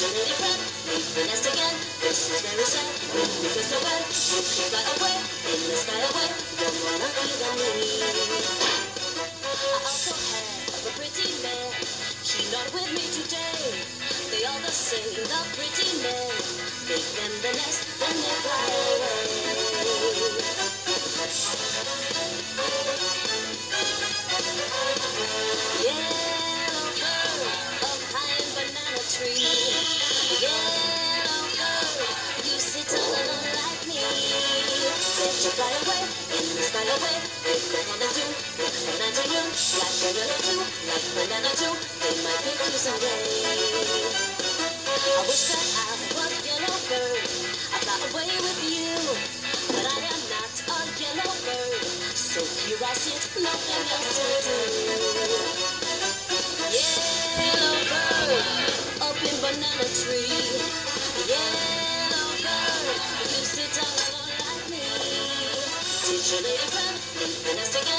Lady friend, leave the nest again. This is very sad. You feel so bad. You can fly away in the sky away. More lucky than me. I also have a pretty man. She not with me today. They all the same, the pretty men. Make them the nest, then they fly away. Fly away in the a banana might someday. I wish that I was yellow bird. I fly away with you, but I am not a yellow bird. So here I sit, nothing else to do. Yellow bird up in banana tree. Je ne le veux plus,